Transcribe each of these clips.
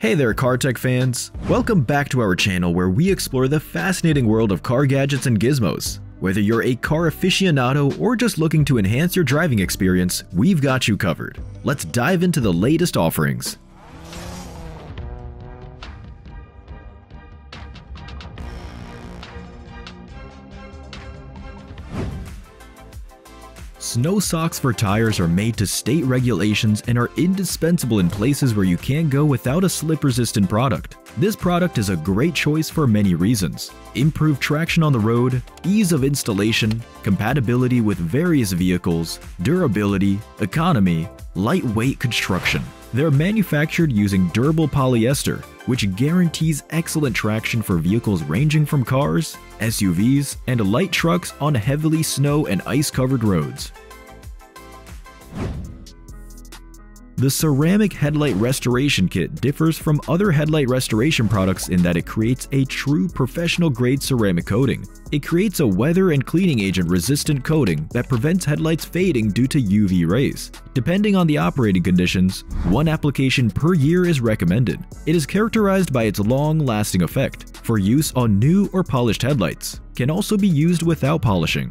Hey there car tech fans! Welcome back to our channel where we explore the fascinating world of car gadgets and gizmos. Whether you're a car aficionado or just looking to enhance your driving experience, we've got you covered. Let's dive into the latest offerings. Snow socks for tires are made to state regulations and are indispensable in places where you can't go without a slip-resistant product. This product is a great choice for many reasons. Improved traction on the road, ease of installation, compatibility with various vehicles, durability, economy, lightweight construction. They're manufactured using durable polyester, which guarantees excellent traction for vehicles ranging from cars, SUVs, and light trucks on heavily snow and ice-covered roads. The ceramic headlight restoration kit differs from other headlight restoration products in that it creates a true professional grade ceramic coating. It creates a weather and cleaning agent resistant coating that prevents headlights fading due to UV rays. Depending on the operating conditions, one application per year is recommended. It is characterized by its long-lasting effect for use on new or polished headlights. Can also be used without polishing.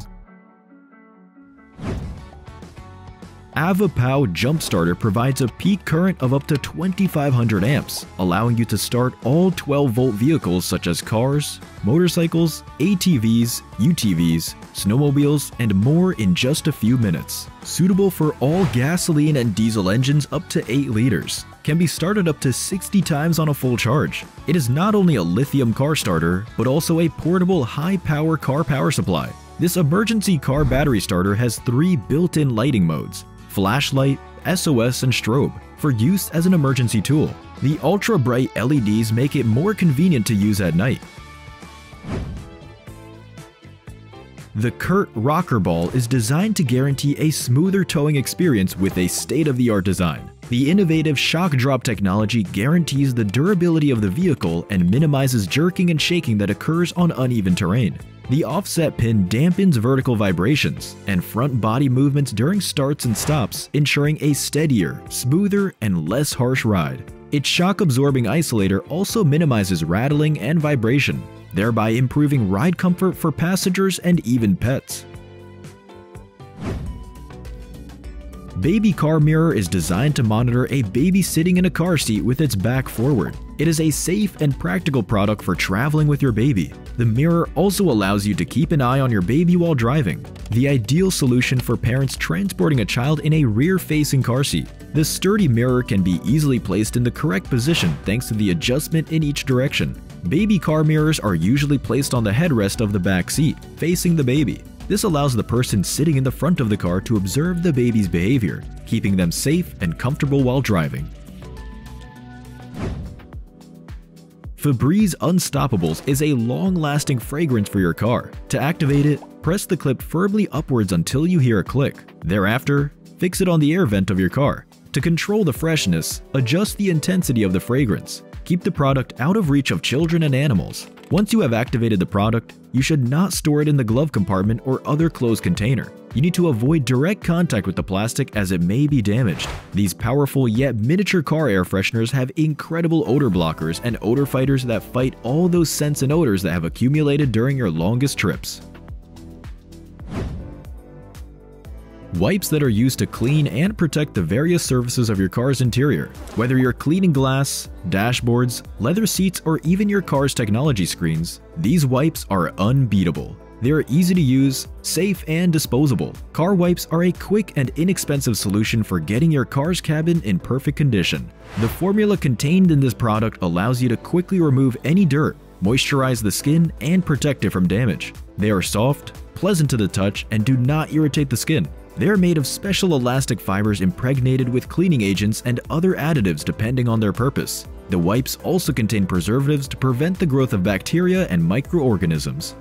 AvaPow Jump Starter provides a peak current of up to 2500 amps, allowing you to start all 12-volt vehicles such as cars, motorcycles, ATVs, UTVs, snowmobiles, and more in just a few minutes. Suitable for all gasoline and diesel engines up to 8 liters. Can be started up to 60 times on a full charge. It is not only a lithium car starter, but also a portable high-power car power supply. This emergency car battery starter has three built-in lighting modes, flashlight, SOS, and strobe for use as an emergency tool. The ultra bright LEDs make it more convenient to use at night. The CURT Rocker Ball is designed to guarantee a smoother towing experience with a state-of-the-art design. The innovative shock drop technology guarantees the durability of the vehicle and minimizes jerking and shaking that occurs on uneven terrain. The offset pin dampens vertical vibrations and front body movements during starts and stops, ensuring a steadier, smoother, and less harsh ride. Its shock-absorbing isolator also minimizes rattling and vibration, thereby improving ride comfort for passengers and even pets. Baby Car Mirror is designed to monitor a baby sitting in a car seat with its back forward. It is a safe and practical product for traveling with your baby. The mirror also allows you to keep an eye on your baby while driving, the ideal solution for parents transporting a child in a rear-facing car seat. The sturdy mirror can be easily placed in the correct position thanks to the adjustment in each direction. Baby car mirrors are usually placed on the headrest of the back seat, facing the baby. This allows the person sitting in the front of the car to observe the baby's behavior, keeping them safe and comfortable while driving. Febreze Unstopables is a long-lasting fragrance for your car. To activate it, press the clip firmly upwards until you hear a click. Thereafter, fix it on the air vent of your car. To control the freshness, adjust the intensity of the fragrance. Keep the product out of reach of children and animals. Once you have activated the product, you should not store it in the glove compartment or other closed container. You need to avoid direct contact with the plastic as it may be damaged. These powerful yet miniature car air fresheners have incredible odor blockers and odor fighters that fight all those scents and odors that have accumulated during your longest trips. Wipes that are used to clean and protect the various surfaces of your car's interior. Whether you're cleaning glass, dashboards, leather seats, or even your car's technology screens, these wipes are unbeatable. They are easy to use, safe, and disposable. Car wipes are a quick and inexpensive solution for getting your car's cabin in perfect condition. The formula contained in this product allows you to quickly remove any dirt, moisturize the skin, and protect it from damage. They are soft, pleasant to the touch, and do not irritate the skin. They are made of special elastic fibers impregnated with cleaning agents and other additives depending on their purpose. The wipes also contain preservatives to prevent the growth of bacteria and microorganisms.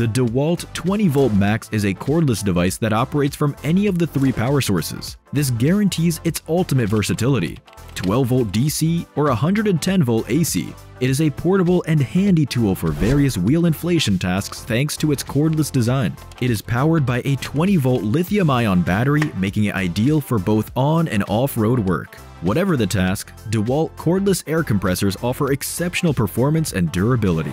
The DeWalt 20V Max is a cordless device that operates from any of the three power sources. This guarantees its ultimate versatility. 12V DC, or 110V AC. It is a portable and handy tool for various wheel inflation tasks thanks to its cordless design. It is powered by a 20V lithium-ion battery, making it ideal for both on and off-road work. Whatever the task, DeWalt cordless air compressors offer exceptional performance and durability.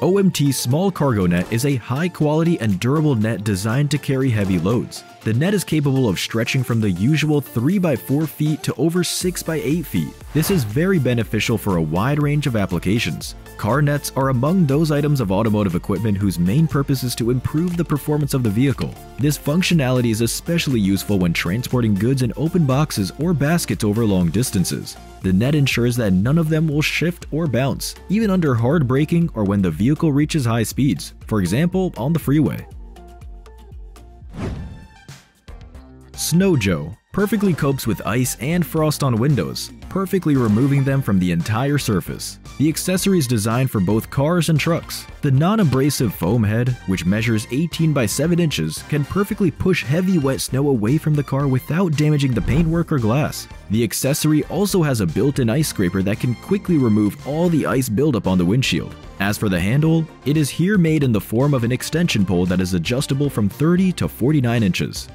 OMT Small Cargo Net is a high-quality and durable net designed to carry heavy loads. The net is capable of stretching from the usual 3x4 feet to over 6x8 feet. This is very beneficial for a wide range of applications. Car nets are among those items of automotive equipment whose main purpose is to improve the performance of the vehicle. This functionality is especially useful when transporting goods in open boxes or baskets over long distances. The net ensures that none of them will shift or bounce, even under hard braking or when the vehicle reaches high speeds, for example on the freeway. Snow Joe perfectly copes with ice and frost on windows, perfectly removing them from the entire surface. The accessory is designed for both cars and trucks. The non-abrasive foam head, which measures 18 by 7 inches, can perfectly push heavy wet snow away from the car without damaging the paintwork or glass. The accessory also has a built-in ice scraper that can quickly remove all the ice buildup on the windshield. As for the handle, it is here made in the form of an extension pole that is adjustable from 30 to 49 inches.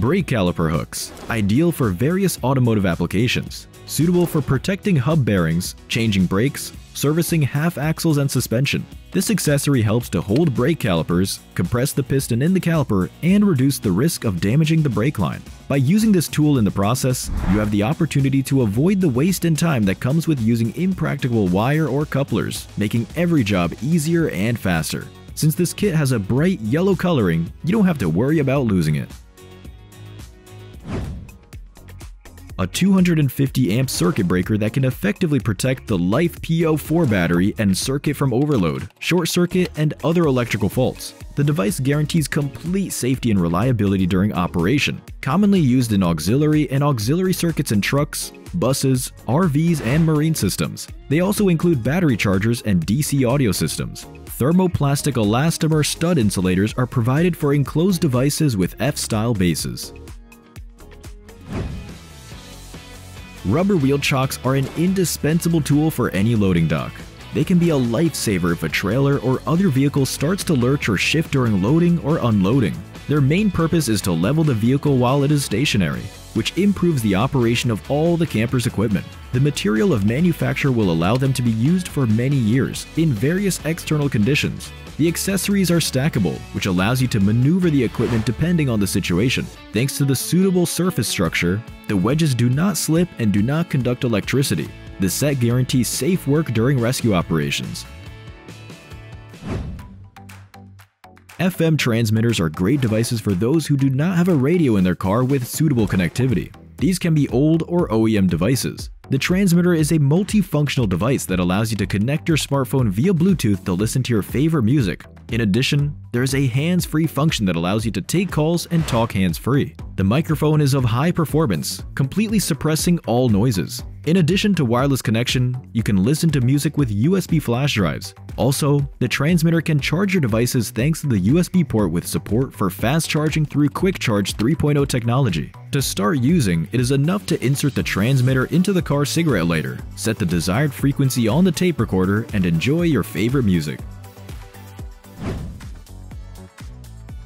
Brake caliper hooks, ideal for various automotive applications, suitable for protecting hub bearings, changing brakes, servicing half axles and suspension. This accessory helps to hold brake calipers, compress the piston in the caliper, and reduce the risk of damaging the brake line. By using this tool in the process, you have the opportunity to avoid the waste and time that comes with using impractical wire or couplers, making every job easier and faster. Since this kit has a bright yellow coloring, you don't have to worry about losing it. A 250 amp circuit breaker that can effectively protect the LiFePO4 battery and circuit from overload, short circuit, and other electrical faults. The device guarantees complete safety and reliability during operation, commonly used in auxiliary and auxiliary circuits in trucks, buses, RVs, and marine systems. They also include battery chargers and DC audio systems. Thermoplastic elastomer stud insulators are provided for enclosed devices with F-style bases. Rubber wheel chocks are an indispensable tool for any loading dock. They can be a lifesaver if a trailer or other vehicle starts to lurch or shift during loading or unloading. Their main purpose is to level the vehicle while it is stationary, which improves the operation of all the camper's equipment. The material of manufacture will allow them to be used for many years in various external conditions, the accessories are stackable, which allows you to maneuver the equipment depending on the situation. Thanks to the suitable surface structure, the wedges do not slip and do not conduct electricity. The set guarantees safe work during rescue operations. FM transmitters are great devices for those who do not have a radio in their car with suitable connectivity. These can be old or OEM devices. The transmitter is a multifunctional device that allows you to connect your smartphone via Bluetooth to listen to your favorite music. In addition, there is a hands-free function that allows you to take calls and talk hands-free. The microphone is of high performance, completely suppressing all noises. In addition to wireless connection, you can listen to music with USB flash drives. Also, the transmitter can charge your devices thanks to the USB port with support for fast charging through Quick Charge 3.0 technology. To start using, it is enough to insert the transmitter into the car cigarette lighter, set the desired frequency on the tape recorder, and enjoy your favorite music.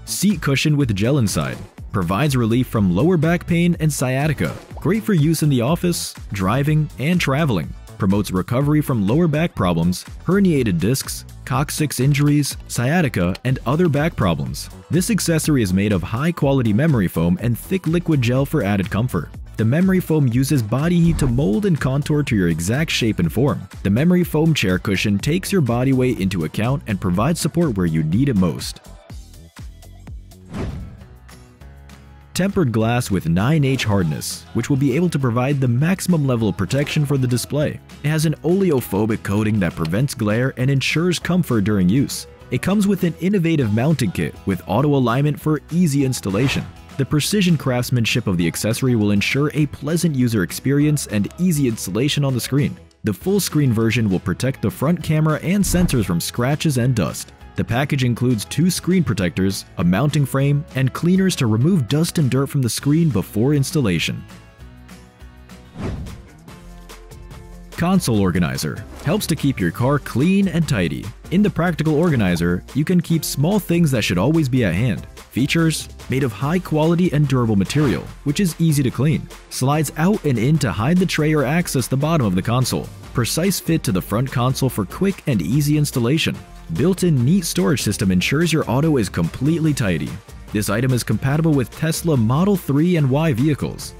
Seat cushion with gel inside provides relief from lower back pain and sciatica, great for use in the office, driving, and traveling. Promotes recovery from lower back problems, herniated discs, coccyx injuries, sciatica, and other back problems. This accessory is made of high-quality memory foam and thick liquid gel for added comfort. The memory foam uses body heat to mold and contour to your exact shape and form. The memory foam chair cushion takes your body weight into account and provides support where you need it most. tempered glass with 9H hardness, which will be able to provide the maximum level of protection for the display. It has an oleophobic coating that prevents glare and ensures comfort during use. It comes with an innovative mounting kit with auto alignment for easy installation. The precision craftsmanship of the accessory will ensure a pleasant user experience and easy installation on the screen. The full screen version will protect the front camera and sensors from scratches and dust. The package includes two screen protectors, a mounting frame, and cleaners to remove dust and dirt from the screen before installation. Console Organizer helps to keep your car clean and tidy. In the Practical Organizer, you can keep small things that should always be at hand. Features made of high quality and durable material, which is easy to clean. Slides out and in to hide the tray or access the bottom of the console. Precise fit to the front console for quick and easy installation. Built-in neat storage system ensures your auto is completely tidy. This item is compatible with Tesla Model 3 and Y vehicles.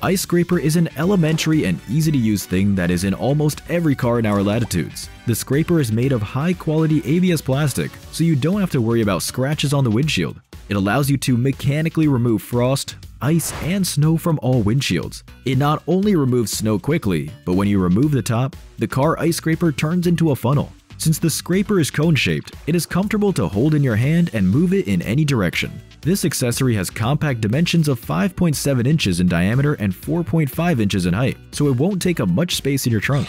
Ice Scraper is an elementary and easy to use thing that is in almost every car in our latitudes. The scraper is made of high quality ABS plastic, so you don't have to worry about scratches on the windshield. It allows you to mechanically remove frost, ice, and snow from all windshields. It not only removes snow quickly, but when you remove the top, the car ice scraper turns into a funnel. Since the scraper is cone-shaped, it is comfortable to hold in your hand and move it in any direction. This accessory has compact dimensions of 5.7 inches in diameter and 4.5 inches in height, so it won't take up much space in your trunk.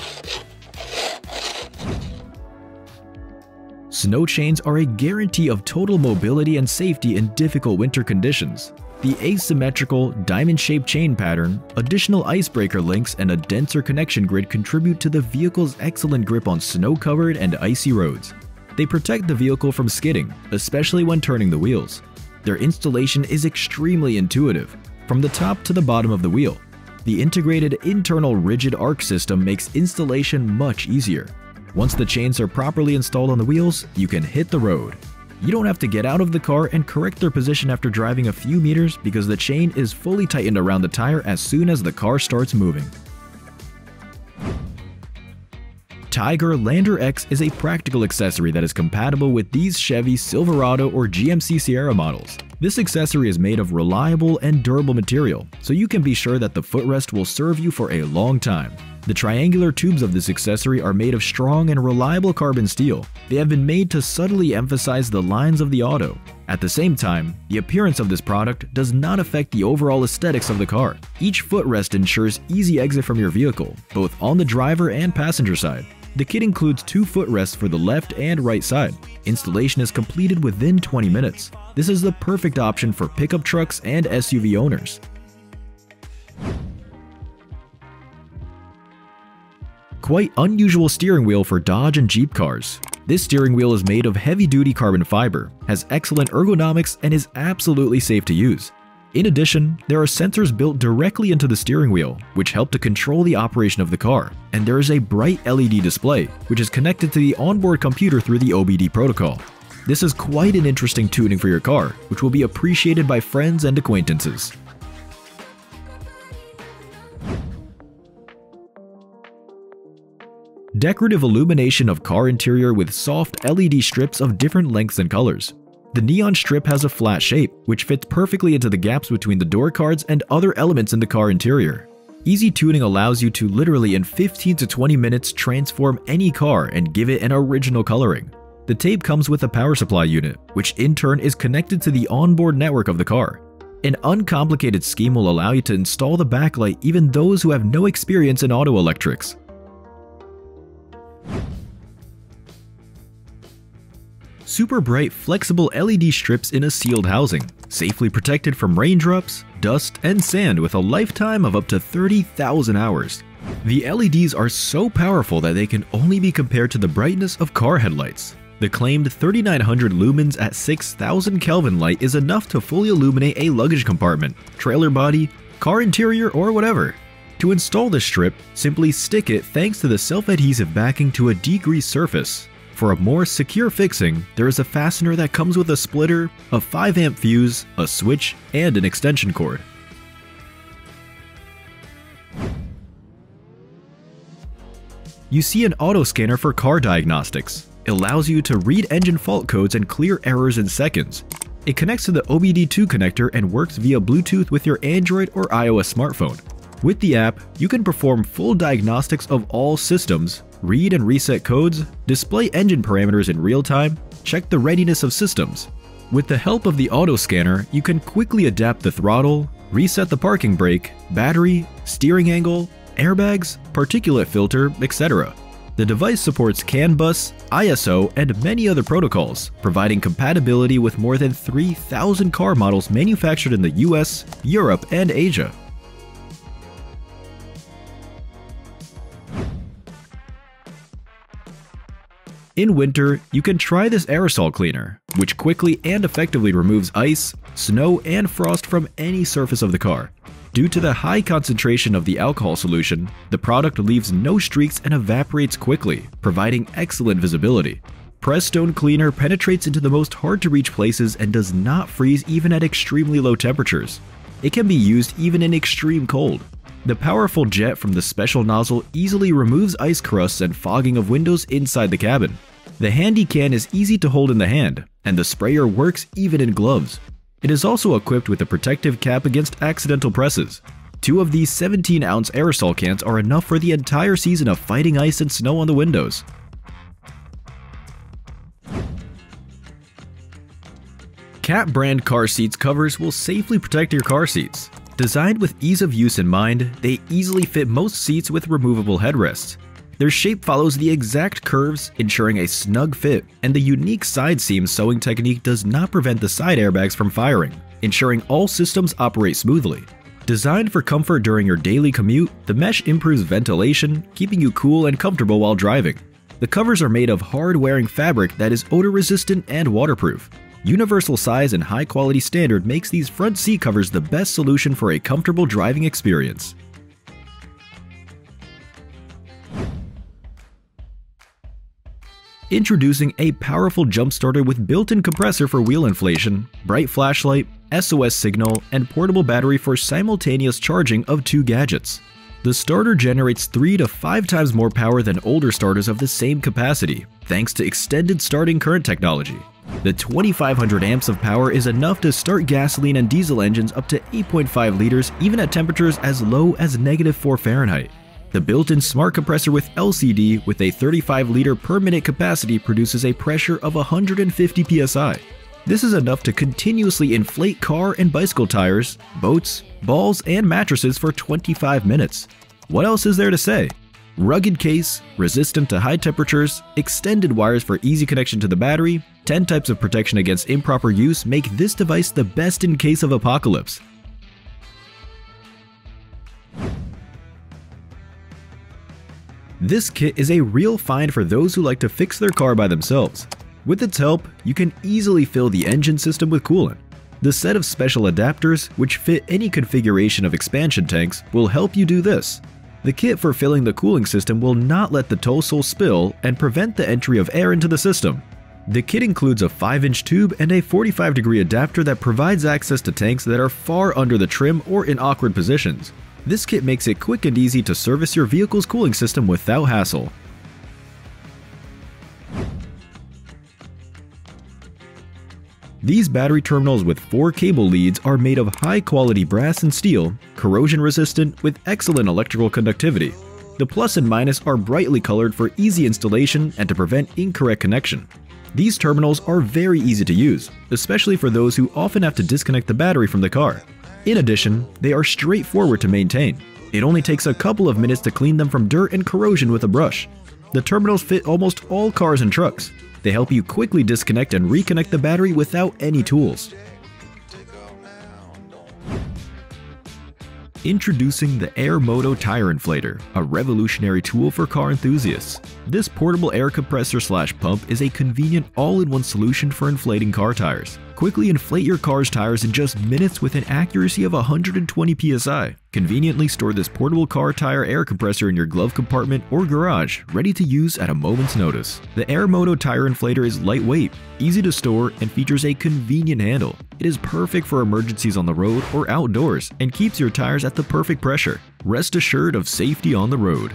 Snow chains are a guarantee of total mobility and safety in difficult winter conditions. The asymmetrical, diamond-shaped chain pattern, additional icebreaker links, and a denser connection grid contribute to the vehicle's excellent grip on snow-covered and icy roads. They protect the vehicle from skidding, especially when turning the wheels. Their installation is extremely intuitive, from the top to the bottom of the wheel. The integrated internal rigid arc system makes installation much easier. Once the chains are properly installed on the wheels, you can hit the road. You don't have to get out of the car and correct their position after driving a few meters because the chain is fully tightened around the tire as soon as the car starts moving. Tiger Lander X is a practical accessory that is compatible with these Chevy Silverado or GMC Sierra models. This accessory is made of reliable and durable material, so you can be sure that the footrest will serve you for a long time. The triangular tubes of this accessory are made of strong and reliable carbon steel. They have been made to subtly emphasize the lines of the auto. At the same time, the appearance of this product does not affect the overall aesthetics of the car. Each footrest ensures easy exit from your vehicle, both on the driver and passenger side. The kit includes two footrests for the left and right side. Installation is completed within 20 minutes. This is the perfect option for pickup trucks and SUV owners. Quite unusual steering wheel for Dodge and Jeep cars. This steering wheel is made of heavy-duty carbon fiber, has excellent ergonomics, and is absolutely safe to use. In addition, there are sensors built directly into the steering wheel, which help to control the operation of the car, and there is a bright LED display, which is connected to the onboard computer through the OBD protocol. This is quite an interesting tuning for your car, which will be appreciated by friends and acquaintances. Decorative illumination of car interior with soft LED strips of different lengths and colors. The neon strip has a flat shape, which fits perfectly into the gaps between the door cards and other elements in the car interior. Easy tuning allows you to literally in 15 to 20 minutes transform any car and give it an original coloring. The tape comes with a power supply unit, which in turn is connected to the onboard network of the car. An uncomplicated scheme will allow you to install the backlight even those who have no experience in auto electrics. Super bright flexible LED strips in a sealed housing, safely protected from raindrops, dust, and sand with a lifetime of up to 30,000 hours. The LEDs are so powerful that they can only be compared to the brightness of car headlights. The claimed 3900 lumens at 6000 Kelvin light is enough to fully illuminate a luggage compartment, trailer body, car interior, or whatever. To install this strip, simply stick it thanks to the self-adhesive backing to a degreased surface. For a more secure fixing, there is a fastener that comes with a splitter, a 5 amp fuse, a switch, and an extension cord. You see an auto scanner for car diagnostics. It allows you to read engine fault codes and clear errors in seconds. It connects to the OBD2 connector and works via Bluetooth with your Android or iOS smartphone. With the app, you can perform full diagnostics of all systems, read and reset codes, display engine parameters in real time, check the readiness of systems. With the help of the auto scanner, you can quickly adapt the throttle, reset the parking brake, battery, steering angle, airbags, particulate filter, etc. The device supports CAN bus, ISO, and many other protocols, providing compatibility with more than 3,000 car models manufactured in the US, Europe, and Asia. In winter, you can try this aerosol cleaner, which quickly and effectively removes ice, snow, and frost from any surface of the car. Due to the high concentration of the alcohol solution, the product leaves no streaks and evaporates quickly, providing excellent visibility. Prestone Cleaner penetrates into the most hard-to-reach places and does not freeze even at extremely low temperatures. It can be used even in extreme cold. The powerful jet from the special nozzle easily removes ice crusts and fogging of windows inside the cabin. The handy can is easy to hold in the hand, and the sprayer works even in gloves. It is also equipped with a protective cap against accidental presses. Two of these 17-ounce aerosol cans are enough for the entire season of fighting ice and snow on the windows. Cat brand car seats covers will safely protect your car seats. Designed with ease of use in mind, they easily fit most seats with removable headrests. Their shape follows the exact curves, ensuring a snug fit, and the unique side seam sewing technique does not prevent the side airbags from firing, ensuring all systems operate smoothly. Designed for comfort during your daily commute, the mesh improves ventilation, keeping you cool and comfortable while driving. The covers are made of hard-wearing fabric that is odor-resistant and waterproof. Universal size and high-quality standard makes these front seat covers the best solution for a comfortable driving experience. Introducing a powerful jump starter with built-in compressor for wheel inflation, bright flashlight, SOS signal, and portable battery for simultaneous charging of two gadgets. The starter generates 3 to 5 times more power than older starters of the same capacity, thanks to extended starting current technology. The 2500 amps of power is enough to start gasoline and diesel engines up to 8.5 liters even at temperatures as low as negative 4 Fahrenheit. The built-in smart compressor with LCD with a 35 liter per minute capacity produces a pressure of 150 psi. This is enough to continuously inflate car and bicycle tires, boats, balls, and mattresses for 25 minutes. What else is there to say? Rugged case, resistant to high temperatures, extended wires for easy connection to the battery, 10 types of protection against improper use make this device the best in case of apocalypse. This kit is a real find for those who like to fix their car by themselves. With its help, you can easily fill the engine system with coolant. The set of special adapters, which fit any configuration of expansion tanks, will help you do this. The kit for filling the cooling system will not let the toe sole spill and prevent the entry of air into the system. The kit includes a 5-inch tube and a 45 degree adapter that provides access to tanks that are far under the trim or in awkward positions. This kit makes it quick and easy to service your vehicle's cooling system without hassle. These battery terminals with four cable leads are made of high quality brass and steel, corrosion resistant with excellent electrical conductivity. The plus and minus are brightly colored for easy installation and to prevent incorrect connection. These terminals are very easy to use, especially for those who often have to disconnect the battery from the car. In addition, they are straightforward to maintain. It only takes a couple of minutes to clean them from dirt and corrosion with a brush. The terminals fit almost all cars and trucks. They help you quickly disconnect and reconnect the battery without any tools. Introducing the Air Moto Tire Inflator, a revolutionary tool for car enthusiasts. This portable air compressor slash pump is a convenient all-in-one solution for inflating car tires. Quickly inflate your car's tires in just minutes with an accuracy of 120 psi. Conveniently store this portable car tire air compressor in your glove compartment or garage, ready to use at a moment's notice. The AirMoto tire inflator is lightweight, easy to store, and features a convenient handle. It is perfect for emergencies on the road or outdoors and keeps your tires at the perfect pressure. Rest assured of safety on the road.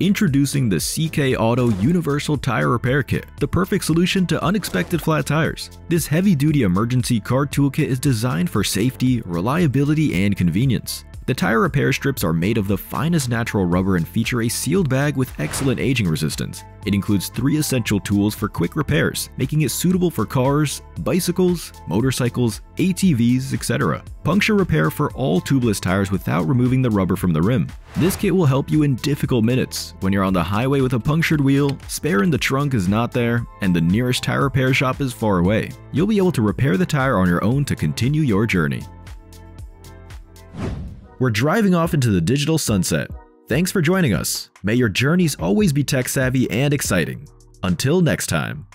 Introducing the CK Auto Universal Tire Repair Kit, the perfect solution to unexpected flat tires. This heavy-duty emergency car toolkit is designed for safety, reliability, and convenience. The tire repair strips are made of the finest natural rubber and feature a sealed bag with excellent aging resistance. It includes three essential tools for quick repairs, making it suitable for cars, bicycles, motorcycles, ATVs, etc. Puncture repair for all tubeless tires without removing the rubber from the rim. This kit will help you in difficult minutes when you're on the highway with a punctured wheel, spare in the trunk is not there, and the nearest tire repair shop is far away. You'll be able to repair the tire on your own to continue your journey. We're driving off into the digital sunset. Thanks for joining us. May your journeys always be tech savvy and exciting. Until next time.